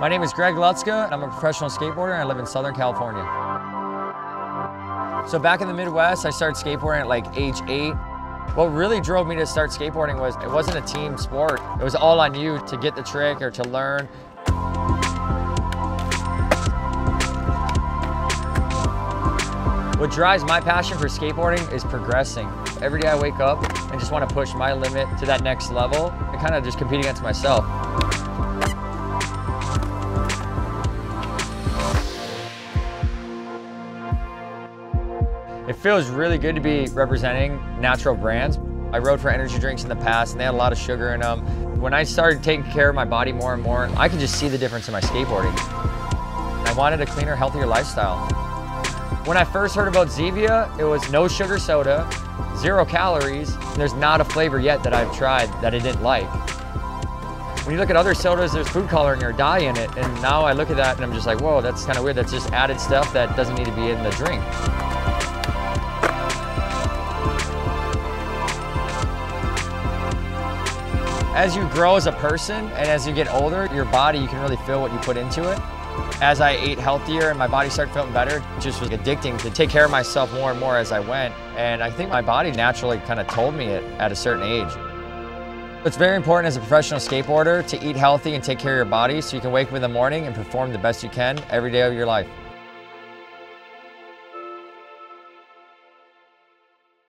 My name is Greg Lutzka. And I'm a professional skateboarder and I live in Southern California. So back in the Midwest, I started skateboarding at like age eight. What really drove me to start skateboarding was it wasn't a team sport. It was all on you to get the trick or to learn. What drives my passion for skateboarding is progressing. Every day I wake up and just want to push my limit to that next level and kind of just compete against myself. It feels really good to be representing natural brands. I rode for energy drinks in the past and they had a lot of sugar in them. When I started taking care of my body more and more, I could just see the difference in my skateboarding. I wanted a cleaner, healthier lifestyle. When I first heard about Zevia, it was no sugar soda, zero calories. And there's not a flavor yet that I've tried that I didn't like. When you look at other sodas, there's food coloring or dye in it. And now I look at that and I'm just like, whoa, that's kind of weird. That's just added stuff that doesn't need to be in the drink. As you grow as a person and as you get older, your body, you can really feel what you put into it. As I ate healthier and my body started feeling better, just was addicting to take care of myself more and more as I went. And I think my body naturally kind of told me it at a certain age. It's very important as a professional skateboarder to eat healthy and take care of your body so you can wake up in the morning and perform the best you can every day of your life.